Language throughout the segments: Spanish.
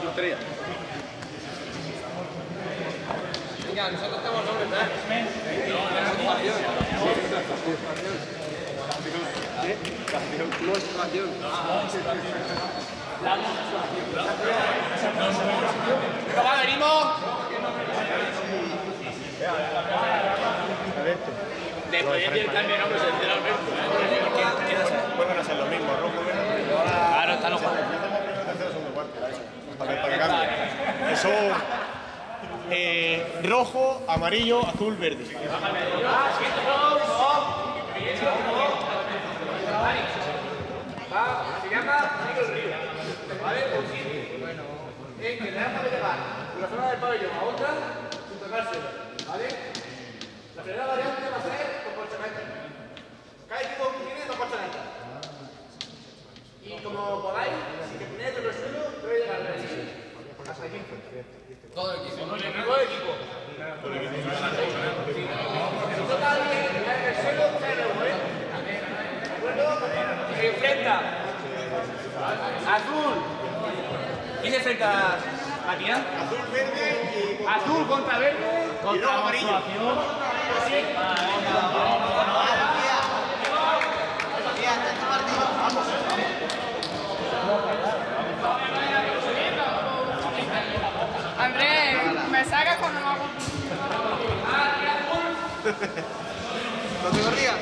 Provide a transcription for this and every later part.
portería. Venga, nosotros estamos hombres. Después de el cambio de nombre, se entera Alberto. Vuelven a ser lo mismo, rojo, verde. Claro, están los juegos. Para que, para que cambie. Que son eh, rojo, amarillo, azul, verde. Se llama. ¿Vale? Consiste en que le de llegar de la zona del pabellón a otra sin tocárselo. ¿Vale? La primera variante va a ser con colchonetas. Cada equipo tiene dos colchonetas. Y como podáis, si que tenéis el suelo, debe llegar a Hasta aquí. Todo el equipo. Todo el equipo. Si toca alguien en el suelo, se le mueve. ¿De acuerdo? Se enfrenta. Azul. ¿Quién se enfrenta? ¿Matías? Azul, verde y Azul contra verde. Contra amarillo. ¿No te corría?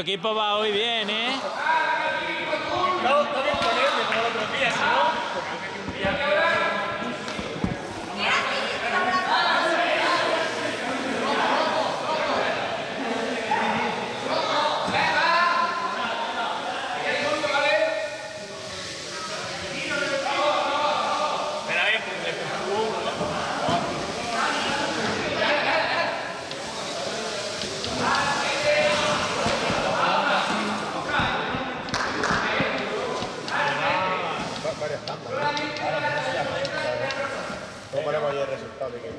Equipo va hoy ¿eh? No, no bien ponerte como el otro día, si no. Pero ahí, pues, le jugó uno, ¿no? varias tandas. No ponemos ahí el resultado de que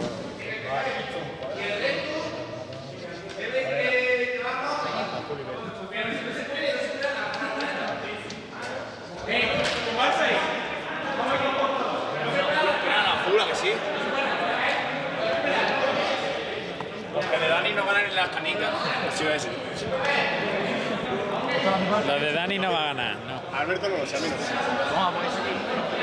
sí. Los que de Dani no ganan en las canicas. Sí, va a decir. Lo de Dani no va a ganar, no. Alberto no lo no.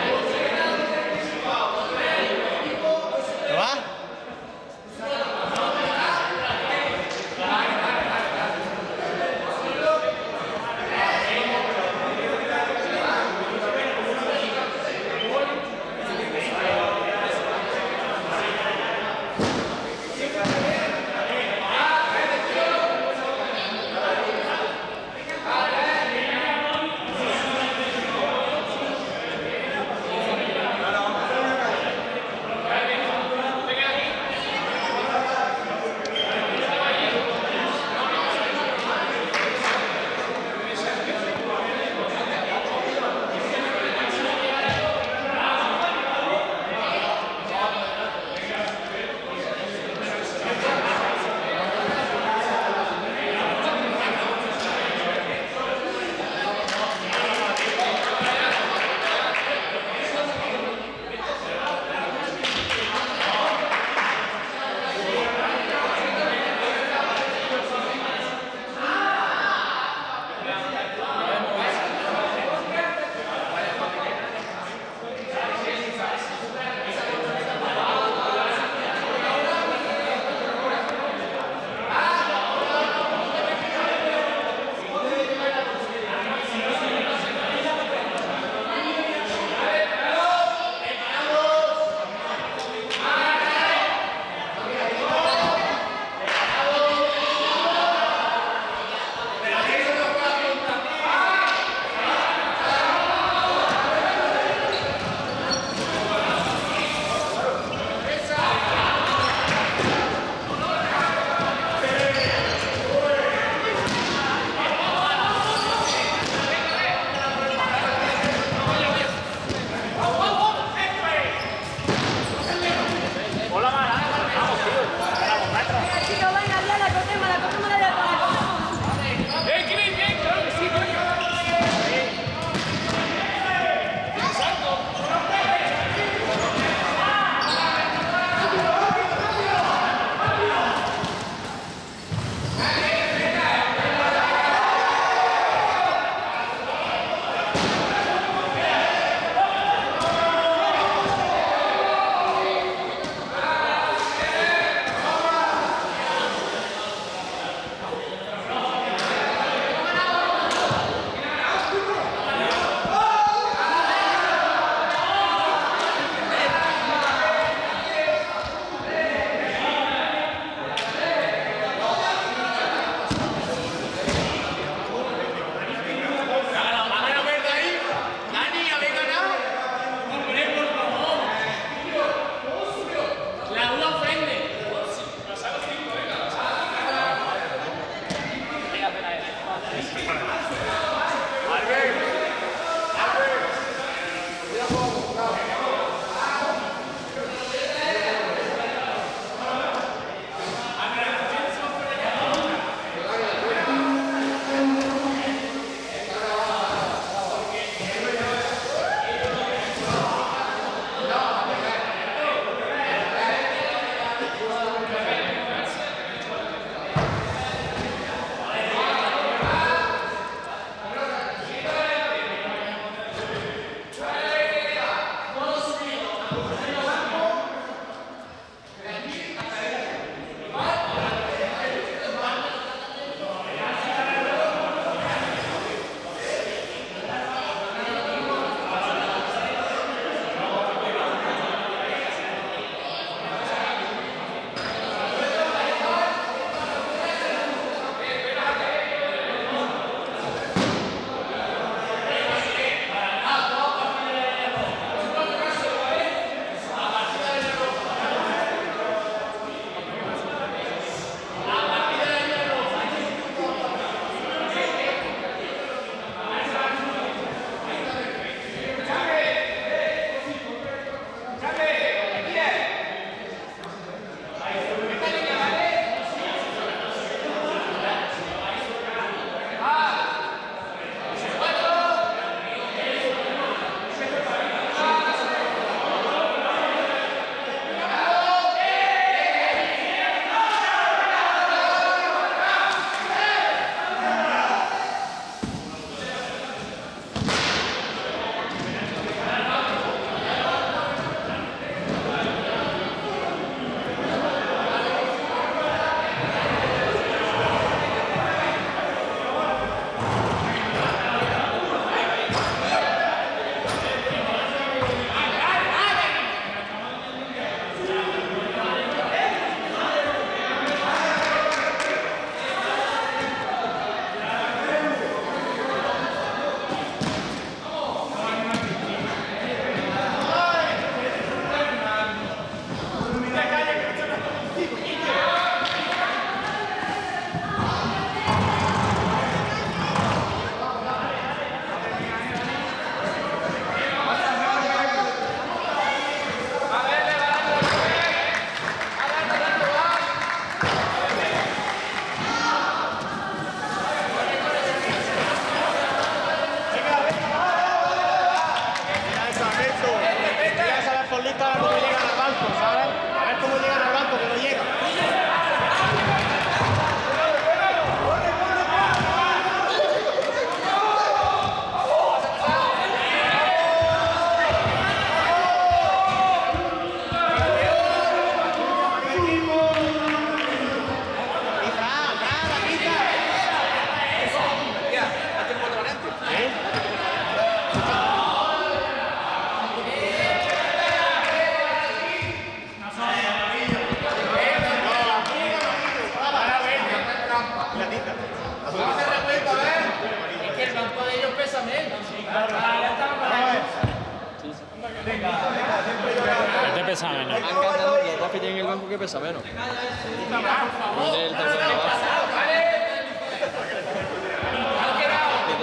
Pesa menos. Han ganado y el Rafi tiene en el banco que pesa menos. Desde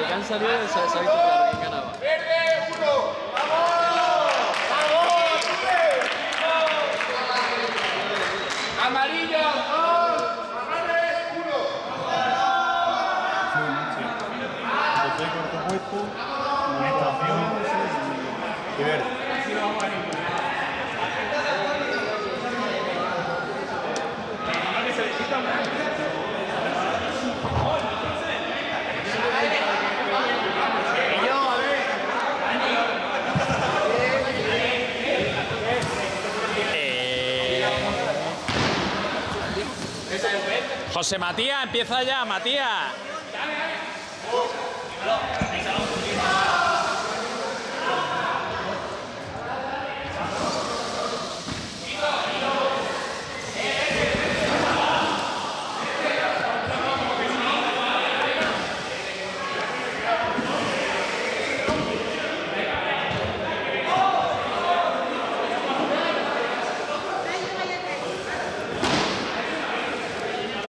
que han salido se, ha visto claro quién ganaba. Verde, uno. ¡Vamos! Amarillo, dos. Uno. Administración y verde. Eh, José Matías, empieza ya, Matías.